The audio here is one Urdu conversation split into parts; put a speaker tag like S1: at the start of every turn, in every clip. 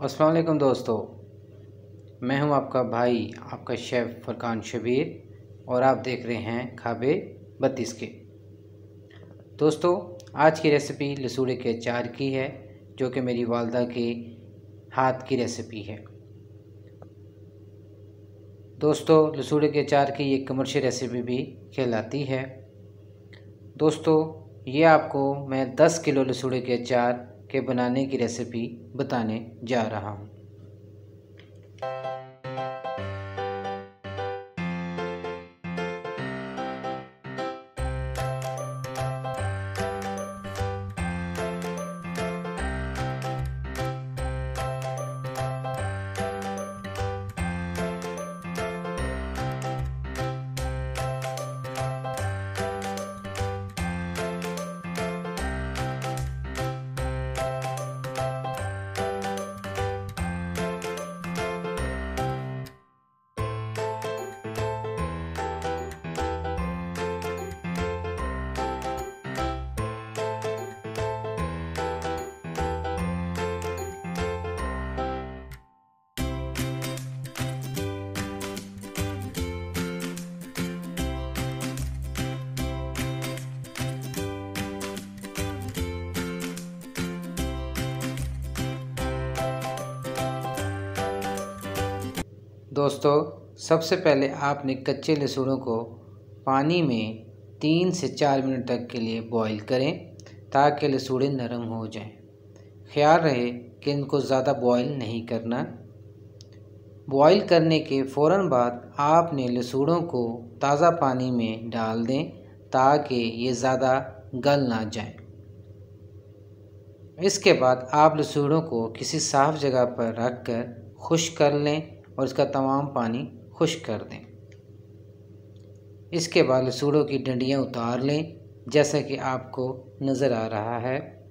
S1: السلام علیکم دوستو، میں ہوں آپ کا بھائی، آپ کا شیف فرقان شبیر اور آپ دیکھ رہے ہیں کھابے بتیس کے۔ دوستو، آج کی ریسپی لسوڑے کے اچار کی ہے، جو کہ میری والدہ کے ہاتھ کی ریسپی ہے۔ دوستو، لسوڑے کے اچار کی یہ کمرشل ریسپی بھی کھلاتی ہے۔ دوستو، یہ آپ کو میں دس کلو لسوڑے کے اچار کے بنانے کی ریسیپی بتانے جا رہا ہوں۔ دوستو، سب سے پہلے آپ نے کچے لسوڑوں کو پانی میں تین سے چار منٹ تک کے لیے بوائل کریں تاکہ لسوڑے نرم ہو جائیں۔ خیال رہے کہ ان کو زیادہ بوائل نہیں کرنا۔ بوائل کرنے کے فوراً بعد آپ نے لسوڑوں کو تازہ پانی میں ڈال دیں تاکہ یہ زیادہ گل نہ جائیں۔ اس کے بعد آپ لسوڑوں کو کسی صاف جگہ پر رکھ کر خشک کر لیں۔ اور اس کا تمام پانی خشک کر دیں۔ اس کے بعد لسوڑوں کی ڈنڈیاں اتار لیں، جیسا کہ آپ کو نظر آ رہا ہے۔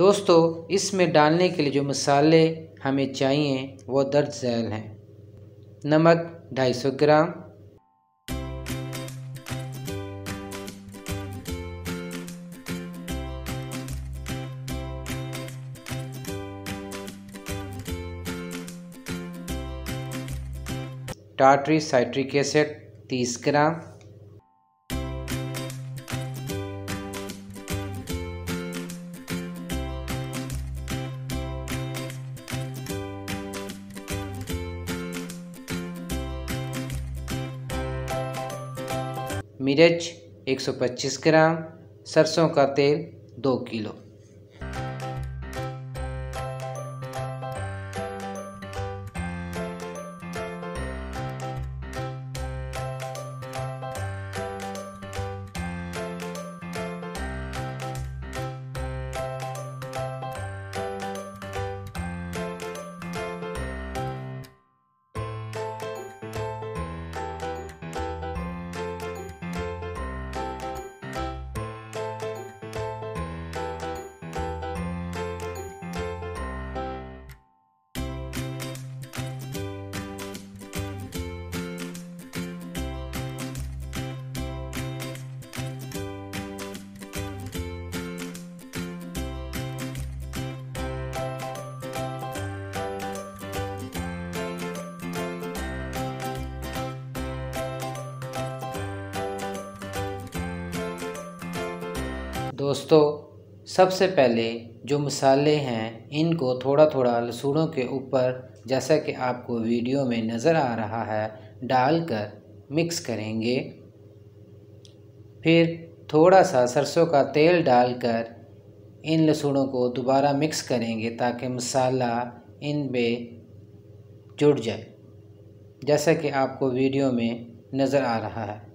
S1: دوستو، اس میں ڈالنے کے لیے جو مسالے ہمیں چاہیے، وہ درج ذیل ہیں۔ نمک ڈھائی سو گرام۔ ٹاٹری سائٹرک ایسڈ تیس گرام۔ مرچ ایک سو پچیس گرام سرسوں کا تیل دو کلو۔ دوستو، سب سے پہلے جو مسالے ہیں، ان کو تھوڑا تھوڑا لسوڑوں کے اوپر، جیسا کہ آپ کو ویڈیو میں نظر آ رہا ہے، ڈال کر مکس کریں گے۔ پھر تھوڑا سا سرسوں کا تیل ڈال کر ان لسوڑوں کو دوبارہ مکس کریں گے تاکہ مسالہ ان پہ جڑ جائے، جیسا کہ آپ کو ویڈیو میں نظر آ رہا ہے۔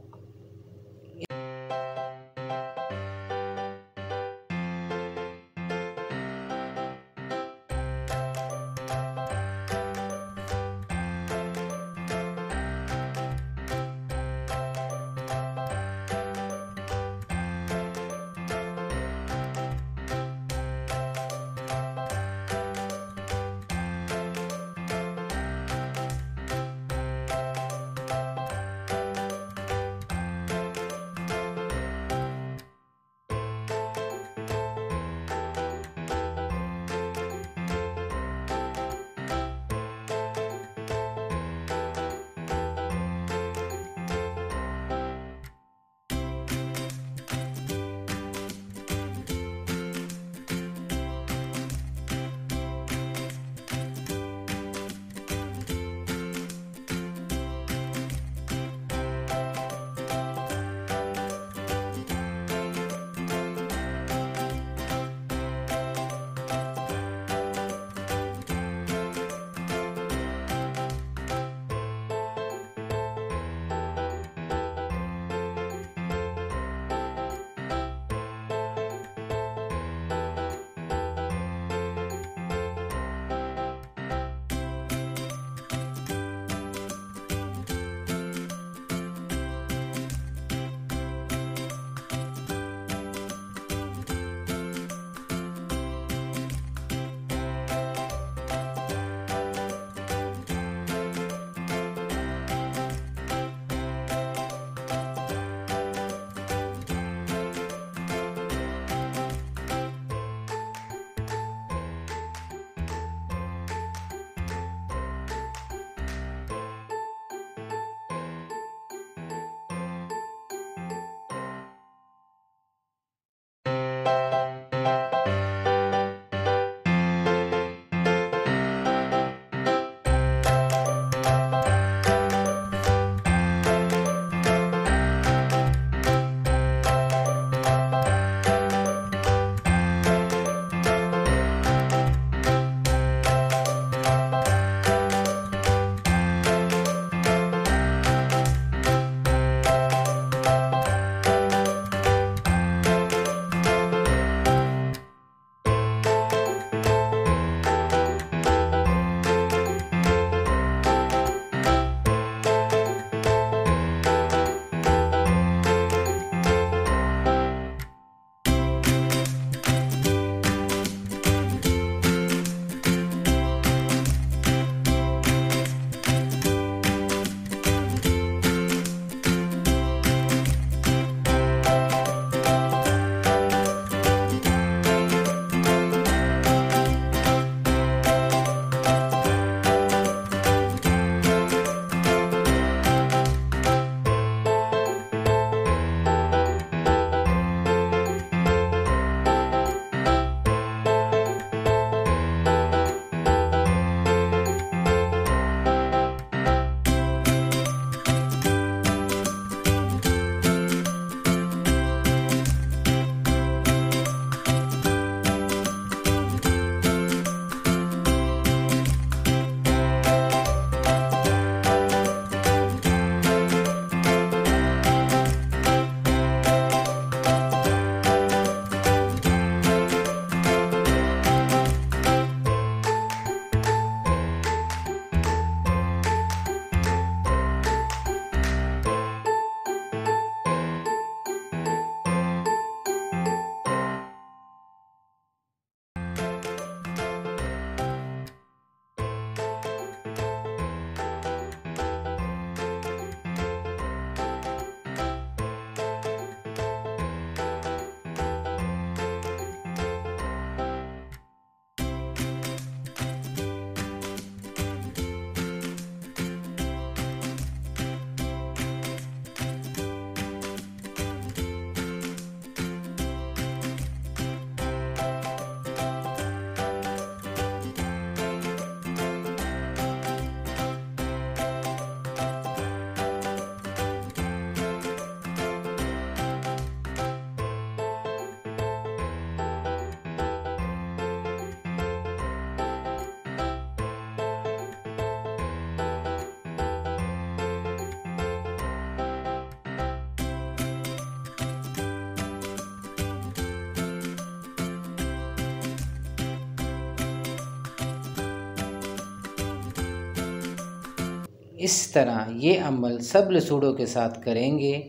S1: اس طرح یہ عمل سب لسوڑوں کے ساتھ کریں گے۔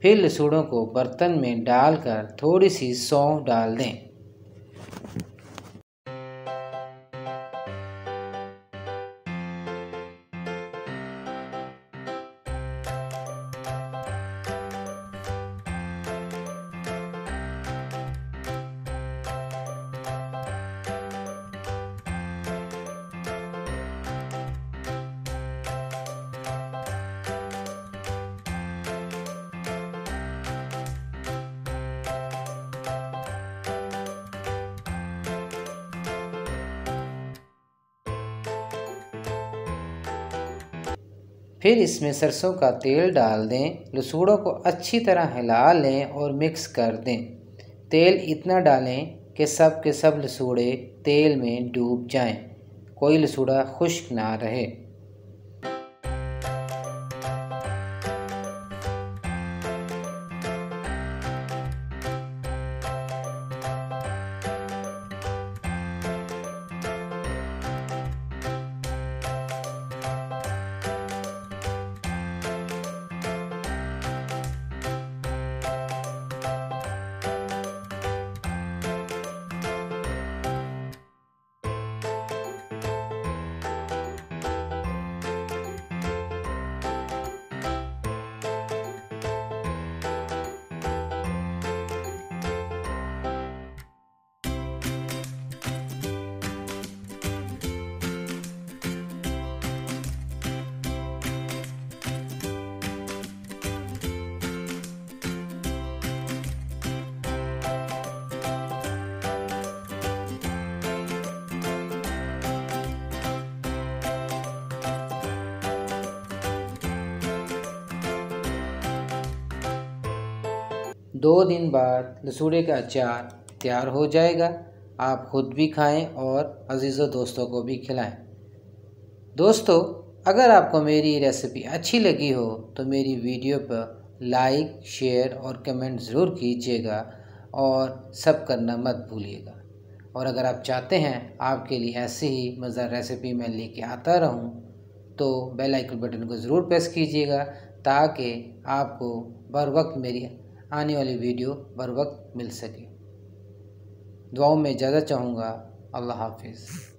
S1: پھر لسوڑوں کو برتن میں ڈال کر تھوڑی سی سونف ڈال دیں۔ پھر اس میں سرسوں کا تیل ڈال دیں، لسوڑوں کو اچھی طرح ہلا لیں اور مکس کر دیں۔ تیل اتنا ڈالیں کہ سب کے سب لسوڑے تیل میں ڈوب جائیں۔ کوئی لسوڑا خشک نہ رہے۔ دو دن بعد لسوڑے کا اچار تیار ہو جائے گا۔ آپ خود بھی کھائیں اور عزیز و دوستوں کو بھی کھلائیں۔ دوستو، اگر آپ کو میری ریسیپی اچھی لگی ہو تو میری ویڈیو پر لائک، شیئر اور کمنٹ ضرور کیجیے گا اور سب کرنا مت بھولیے گا۔ اور اگر آپ چاہتے ہیں آپ کے لیے ایسی ہی مزہ ریسیپی میں لے کے آتا رہوں تو بیل آئیکن بٹن کو ضرور پریس کیجیے گا تاکہ آپ کو بر وقت میری آنے والی ویڈیو بر وقت مل سکے۔ دعاؤں میں اجازت چاہوں گا۔ اللہ حافظ۔